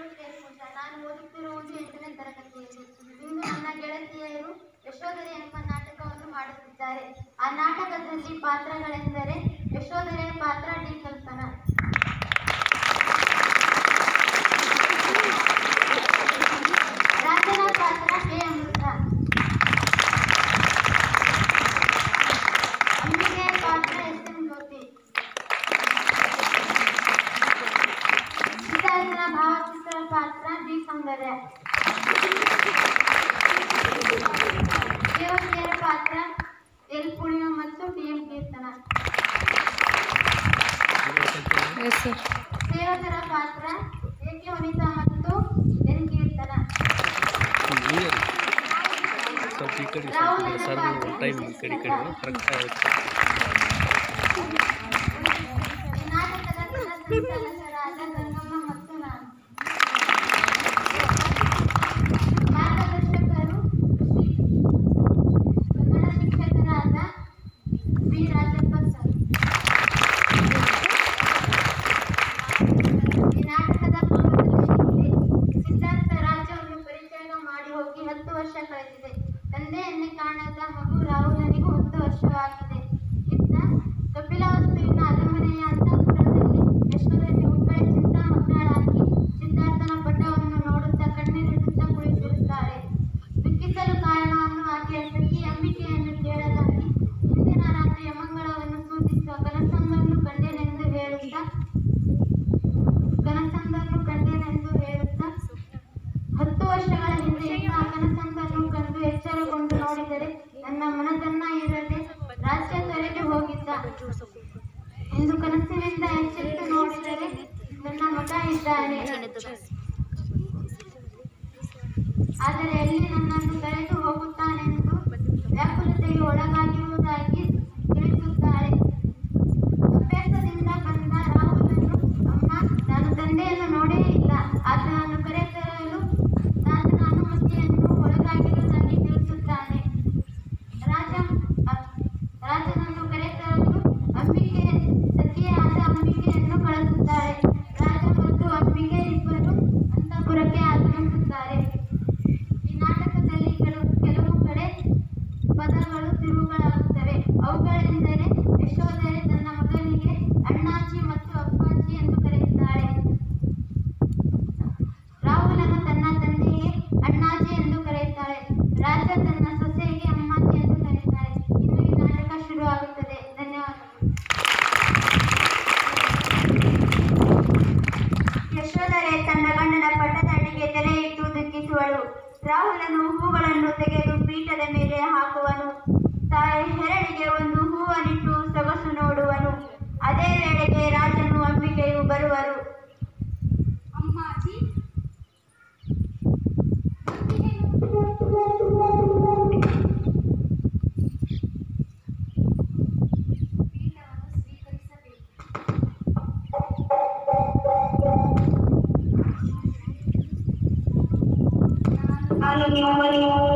ಹೆಸರು ಜಯಸ್ಮೃತ ನಾನು ಓದುತ್ತಿರುವ ಒಂದು ಎಂಟನೇ ತರಗತಿಯಲ್ಲಿ ಇಂದು ನನ್ನ ಗೆಳತಿಯರು ಯಶೋಧರೆ ಎಂಬ ನಾಟಕವನ್ನು ಮಾಡುತ್ತಿದ್ದಾರೆ. ಆ ನಾಟಕದಲ್ಲಿ ಪಾತ್ರಗಳೆಂದರೆ ಯಶೋಧರೆಯ ಪಾತ್ರ ಡಿ ऐसे ದೇವರ ಪಾತ್ರ ಏಕೆ ವನಿತಾ ಮತ್ತು ಜನಕೀರ್ತನ ಸ್ವಲ್ಪ ಈ ಕಡೆ ಸರ್ ಟೈಮ್ ಈ ಕಡೆ ಈ ಕಡೆ ಕರೆಕ್ಟ್ ಆಗುತ್ತೆ ವರ್ಷ ಕಳೆದಿದೆ ತಂದೆಯನ್ನೇ ಕಾಣದ ಮಗು ರಾಹುಲನಿಗೂ ಒಂದು ವರ್ಷವಾಗಿದೆ. ಇತ್ತ ಕಪಿಲ ವಸ್ತುವಿನ ಅರಮನೆಯ ಅಂತಃಪುರದಲ್ಲಿ ಯಶ್ವರಲ್ಲಿ ಹುಬ್ಬಳ್ಳಿ ಚಿತ್ತ ಮಕ್ಕಳಾಗಿ ಸಿದ್ಧಾರ್ಥನ ಪಟ್ಟವನ್ನು ನೋಡುತ್ತಾ ಕಣ್ಣೀರಿಡುತ್ತಾ ಕುಳಿತಿರುತ್ತಾರೆ ದುಃಖಿಸಲು ಕಾರಣವನ್ನು ಆಕೆ ಆದರೆ ಎಲ್ಲಿ ನನ್ನ ರಾಹುಲನು ಹೂಗಳನ್ನು ತೆಗೆದು ಪೀಠದ ಮೇಲೆ ಹಾಕುವನು. ತಾಯಿ ಹೆರಳಿಗೆ ಒಂದು ಹೂವನಿಟ್ಟು ಸೊಗಸು ನೋಡುವನು. ಅದೇ ವೇಳೆಗೆ ರಾಜನು ಅಂಬಿಕೆಯು ಬರುವರು. Thank you.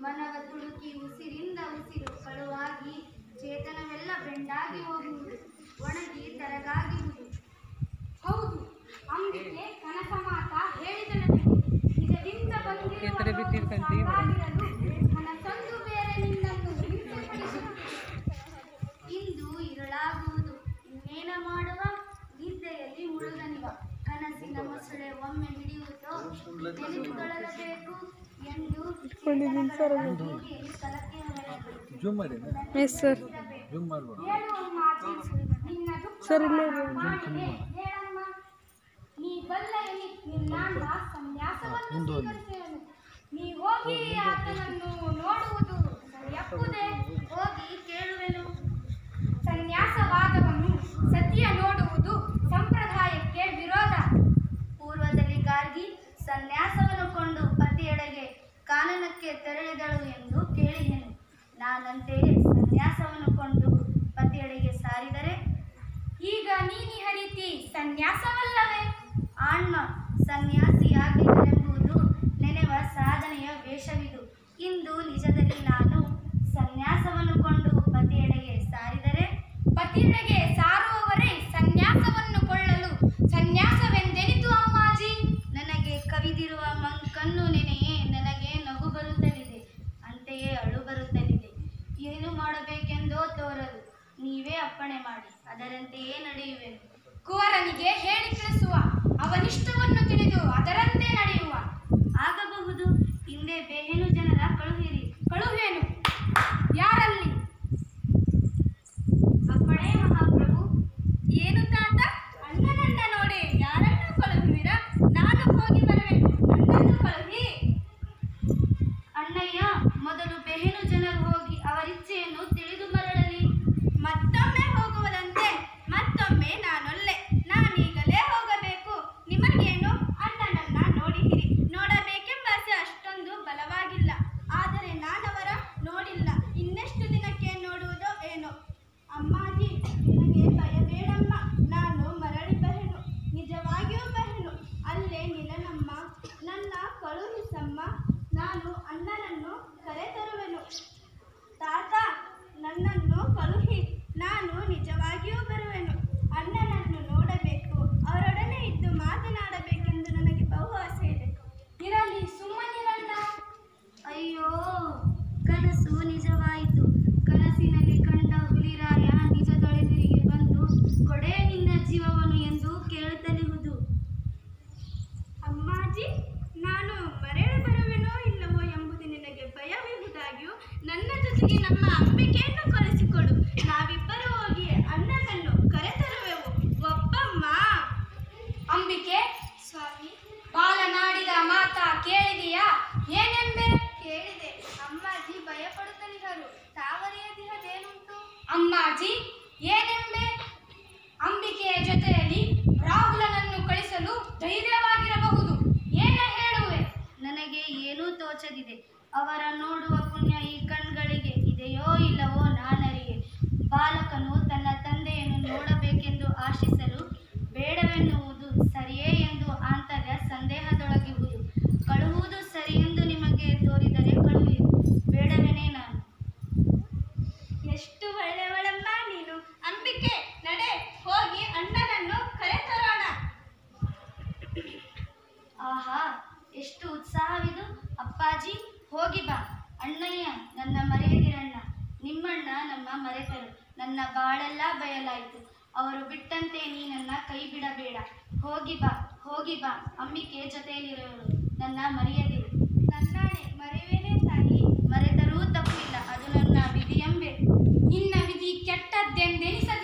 ಮನವ ತುಳುಕಿ ಉಸಿರಿಂದ ಉಸಿರು ಕಳುವಾಗಿ ಚೇತನವೆಲ್ಲ ಬೆಂಡಾಗಿ ಹೋಗುವುದು ಒಣಗಿ ತರಗಾಗಿ ಹೌದು ಅಂಬಿಕೆ ಕನಕ ಮಾತ ಹೇಳಿದ ಮಾಡುವ? ಇದರಿಂದ ಬಂದಿರುವ ಕನಸಿನ ಮೊಸಳೆ ಒಮ್ಮೆ ಹಿಡಿಯುತ್ತೋ? ನೆನಪುಗಳಬೇಕು ಕಲಕ್ಕೆ ಹೊಳೆಯಬೇಕು. ಎಸ್ ಸರ್ ಸರ್ ಇಲ್ಲ ಸನ್ಯಾಸವಾದವನು ಹೇಳಮ್ಮ ನೀ ಕಾನನಕ್ಕೆ ತೆರಳಿದಳು ಎಂದು ಕೇಳಿದೆನು. ನಾನಂತೆಯೇ ಸನ್ಯಾಸವನ್ನು ಕೊಂಡು ಪತಿಯಡೆಗೆ ಸಾರಿದರೆ, ಈಗ ನೀನಿ ಹರಿತಿ, ಸನ್ಯಾಸವಲ್ಲವೇ? ಆಣ್ಮ ಸನ್ಯಾಸಿಯಾಗಿದ್ದರೆಂಬುದು ನೆನೆವ ಸಾಧನೆಯ ವೇಷವಿದು. ಇಂದು ನಿಜದಲ್ಲಿ ನಾನು ಸನ್ಯಾಸವನ್ನು ಕೊಂಡು ಪತಿಯೆಡೆಗೆ ಸಾರಿದರೆ, ಪತಿಯೆಡೆಗೆ ಸಾರುವವರೇ ನೀವೇ ಅಪ್ಪಣೆ ಮಾಡಿ. ಅದರಂತೆಯೇ ನಡೆಯುವೆನು ಕುವರನಿಗೆ ಹೇಳಿ ತಿಳಿಸುವ ಅವನಿಷ್ಟವನ್ನು ತಿಳಿದು ನನ್ನನ್ನು ಅಂಬಿಕೆಯನ್ನು ಕಳಿಸಿಕೊಡು. ನಾವಿಬ್ಬರು ಹೋಗಿ ಅಣ್ಣನನ್ನು ಕರೆತರುವೆವು. ಒಬ್ಬಮ್ಮ. ಅಂಬಿಕೆ. ಸ್ವಾಮಿ. ಬಾಲನಾಡಿದ ಮಾತಾ ಕೇಳಿದೆಯಾ? ಏನೆಂಬೆ? ಕೇಳಿದೆ. ಅಮ್ಮಾಜಿ ಭಯಪಡುತ್ತಲಿಹರು ತಾವರಿಯದಿಹದೇನುಂಟು ಅಮ್ಮಾಜಿ ಏನೆಂಬೆ? ಅಂಬಿಕೆಯ ಜೊತೆಯಲ್ಲಿ ರಾಹುಲನನ್ನು ಕಳಿಸಲು ಧೈರ್ಯವಾಗಿರಬಹುದು. ಏನ ಹೇಳುವೆ? ನನಗೆ ಏನೂ ತೋಚದಿದೆ ಅವರ ನೋಡುವ ಬಾಲಕನು ತನ್ನ ತಂದೆಯನ್ನು ನೋಡಬೇಕೆಂದು ಆಶಿಸಲು ಬೇಡವೆನ್ನುವುದು ಬಾಳೆಲ್ಲ ಬಯಲಾಯಿತು. ಅವರು ಬಿಟ್ಟಂತೆ ನೀನನ್ನ ಕೈ ಬಿಡಬೇಡ. ಹೋಗಿ ಬಾ ಹೋಗಿ ಬಾ. ಅಮ್ಮಿಕೆ ಜೊತೆಯಲ್ಲಿರೋಳು ನನ್ನ ಮರೆಯದಿರು. ನನ್ನಾಣೆ ಮರೆಯುವೇನೇ ತಾಯಿ. ಮರೆತರೂ ತಪ್ಪಿಲ್ಲ ಅದು ನನ್ನ ವಿಧಿಯಂಬೆ ನಿನ್ನ ವಿಧಿ ಕೆಟ್ಟದ್ದೆಂದೆನಿಸದಿರು